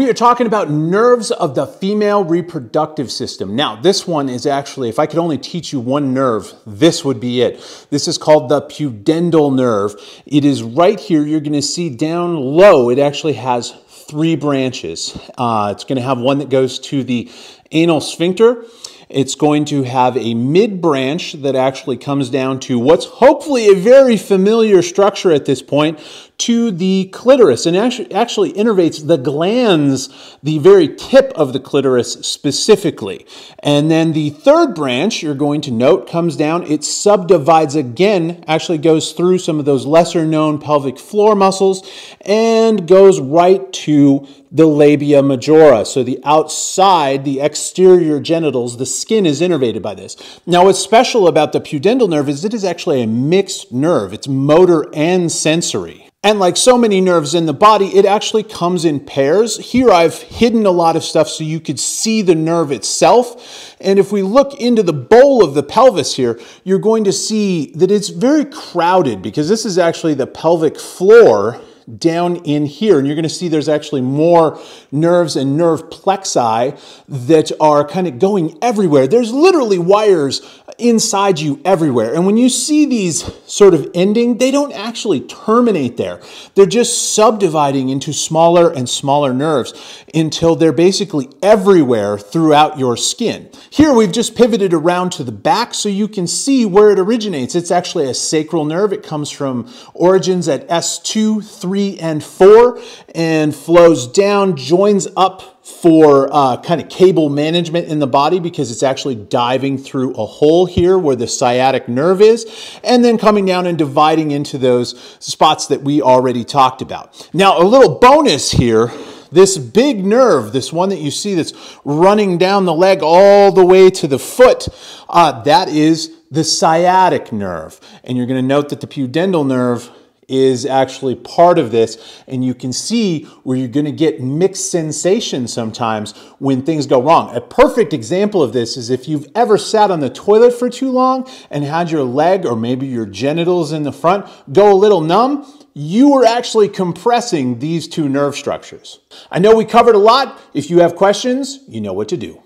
We are talking about nerves of the female reproductive system. Now, this one is actually, if I could only teach you one nerve, this would be it. This is called the pudendal nerve. It is right here. You're going to see down low, it actually has three branches. Uh, it's going to have one that goes to the anal sphincter. It's going to have a mid branch that actually comes down to what's hopefully a very familiar structure at this point to the clitoris and actually, actually innervates the glans, the very tip of the clitoris specifically. And then the third branch, you're going to note, comes down, it subdivides again, actually goes through some of those lesser known pelvic floor muscles and goes right to the labia majora. So the outside, the exterior genitals, the skin is innervated by this. Now, what's special about the pudendal nerve is it is actually a mixed nerve. It's motor and sensory. And like so many nerves in the body, it actually comes in pairs. Here I've hidden a lot of stuff so you could see the nerve itself. And if we look into the bowl of the pelvis here, you're going to see that it's very crowded because this is actually the pelvic floor down in here. And you're going to see there's actually more nerves and nerve plexi that are kind of going everywhere. There's literally wires inside you everywhere. And when you see these sort of ending, they don't actually terminate there. They're just subdividing into smaller and smaller nerves until they're basically everywhere throughout your skin. Here we've just pivoted around to the back so you can see where it originates. It's actually a sacral nerve. It comes from origins at S2, 3, and 4 and flows down, joins up for uh, kind of cable management in the body because it's actually diving through a hole here where the sciatic nerve is, and then coming down and dividing into those spots that we already talked about. Now, a little bonus here this big nerve, this one that you see that's running down the leg all the way to the foot, uh, that is the sciatic nerve. And you're going to note that the pudendal nerve is actually part of this. And you can see where you're going to get mixed sensations sometimes when things go wrong. A perfect example of this is if you've ever sat on the toilet for too long and had your leg or maybe your genitals in the front go a little numb, you are actually compressing these two nerve structures. I know we covered a lot. If you have questions, you know what to do.